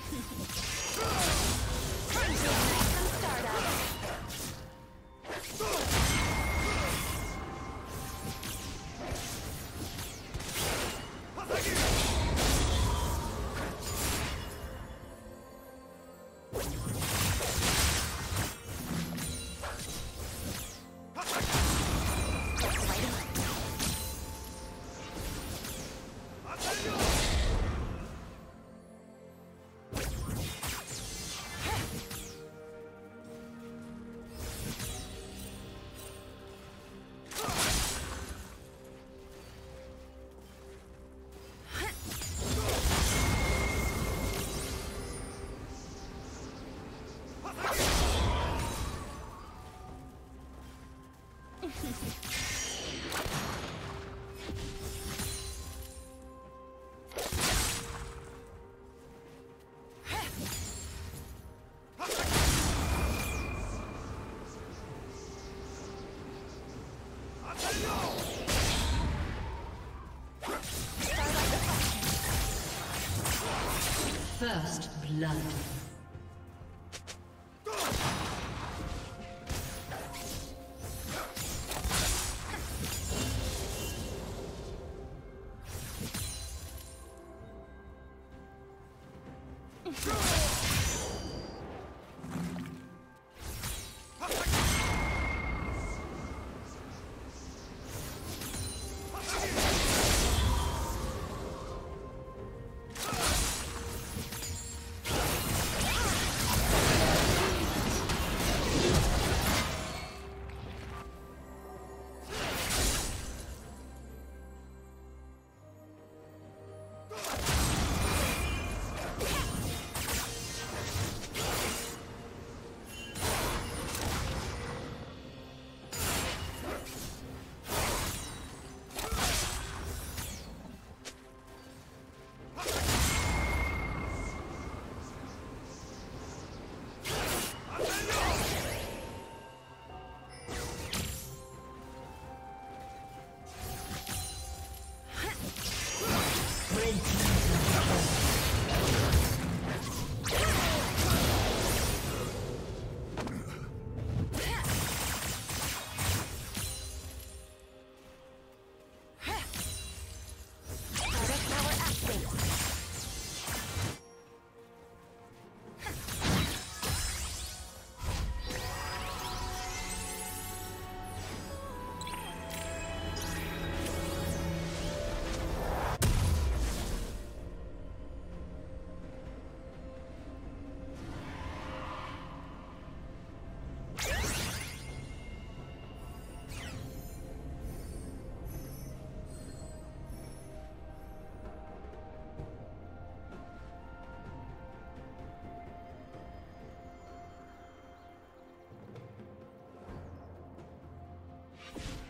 Ha, ha, ha. First blood. Activate.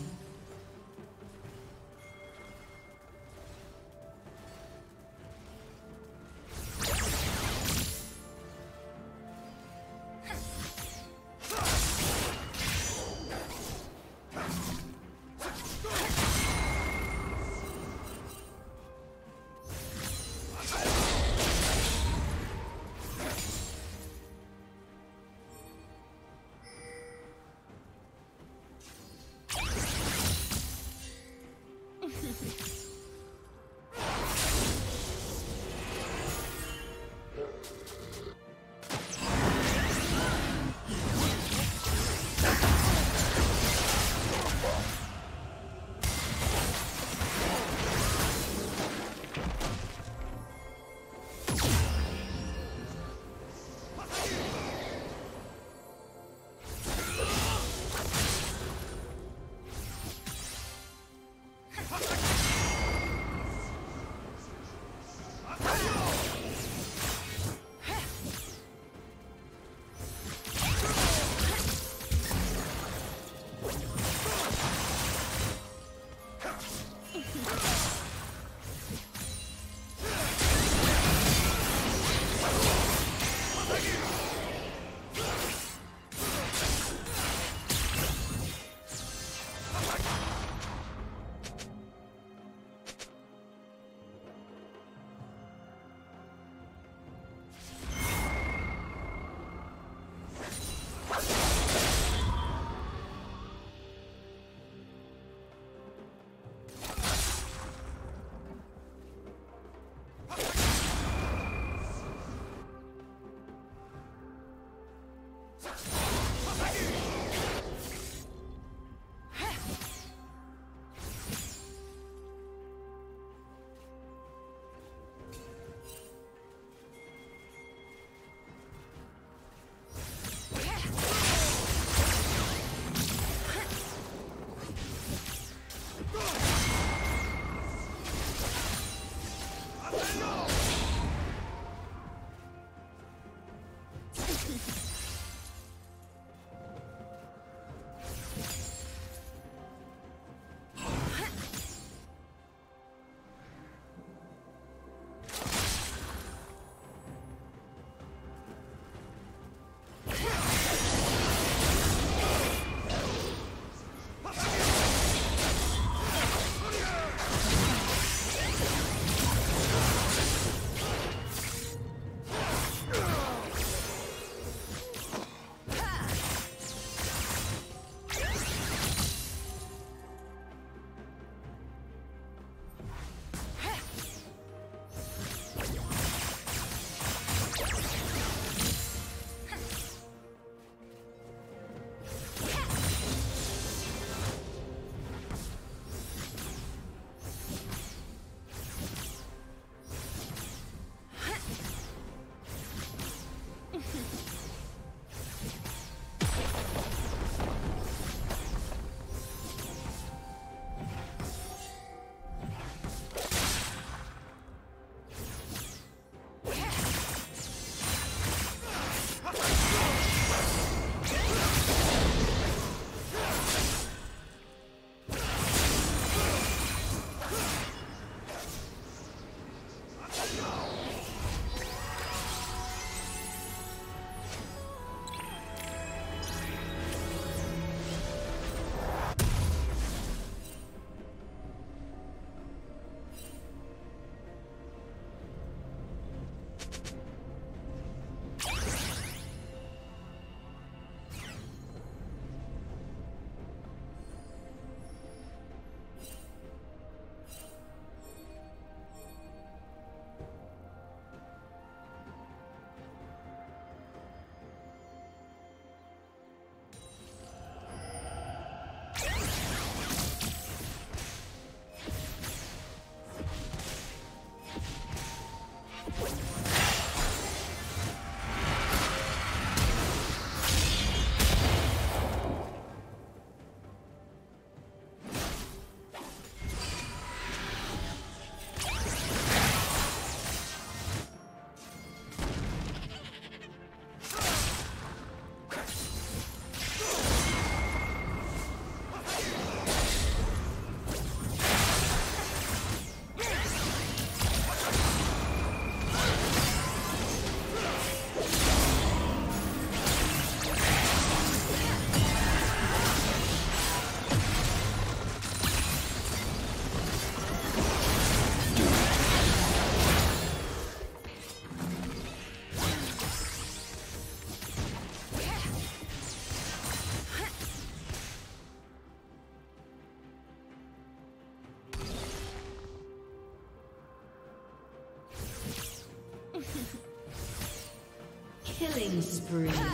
Killing spree.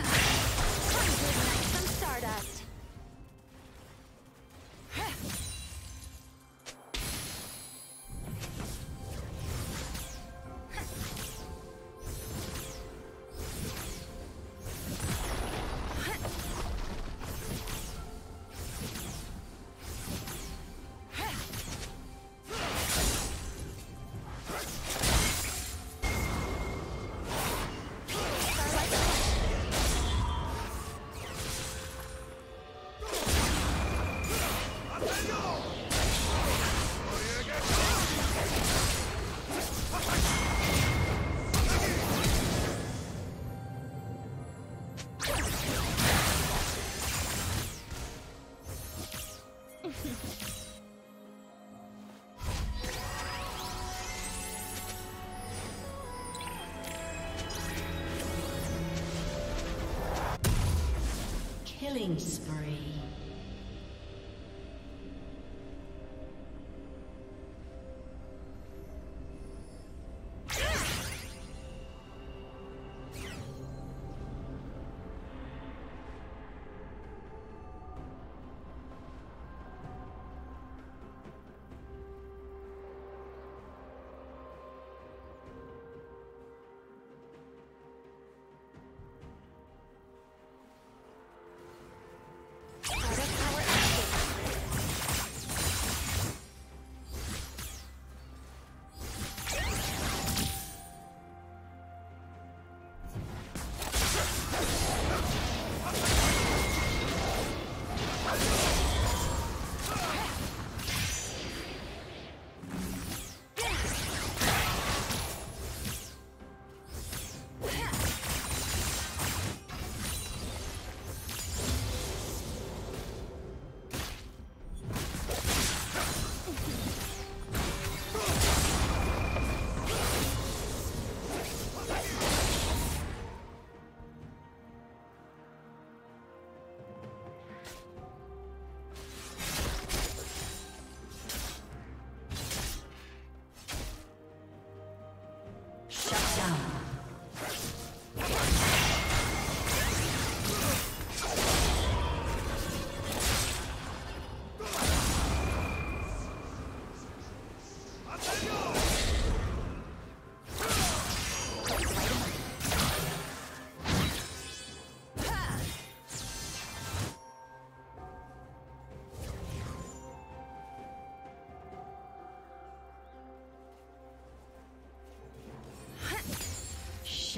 Killing spree.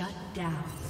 Shut down.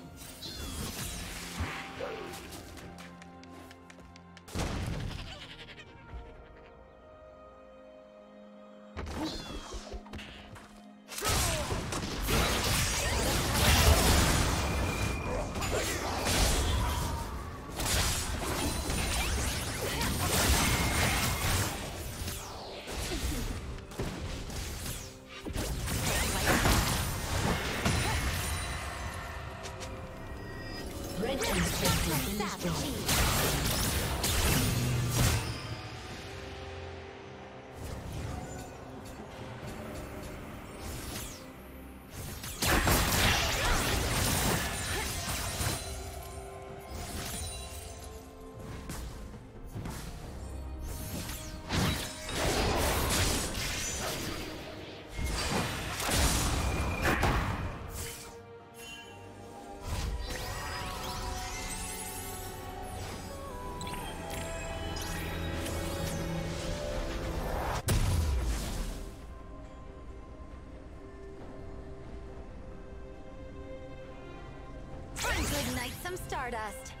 Some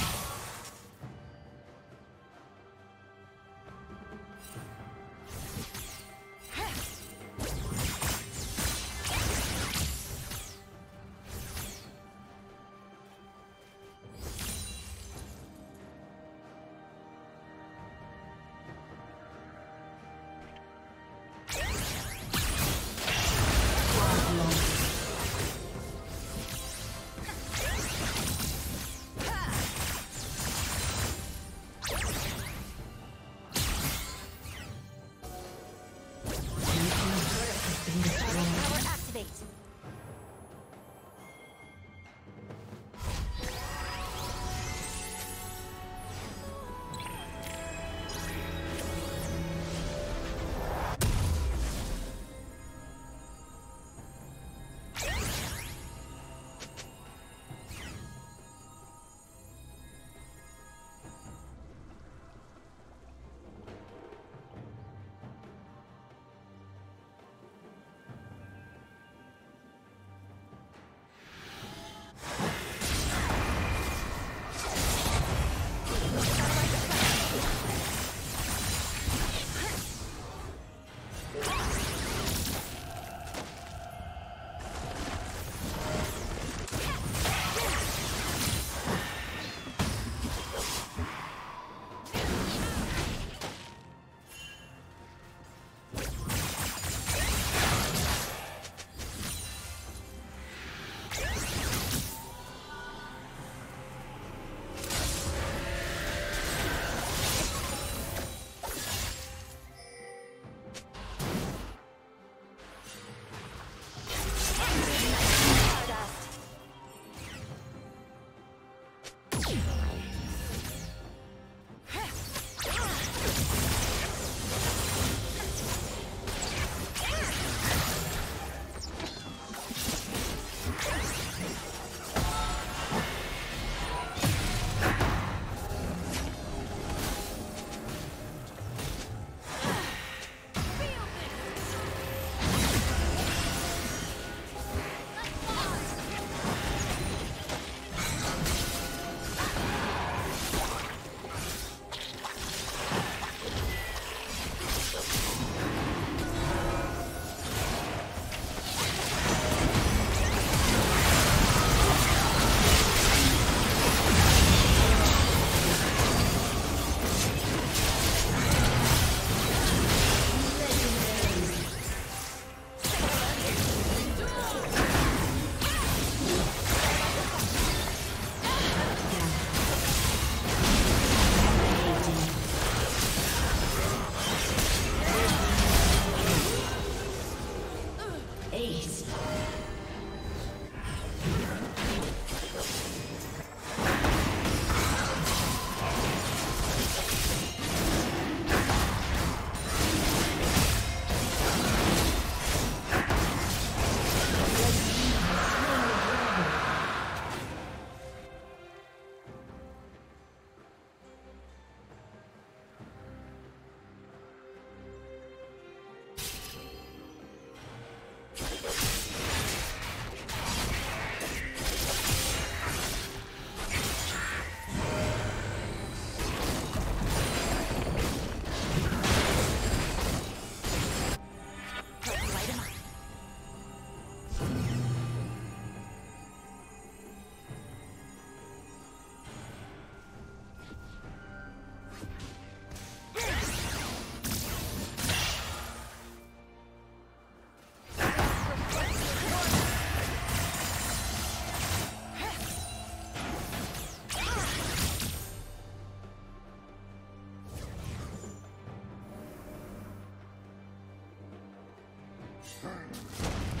Stand.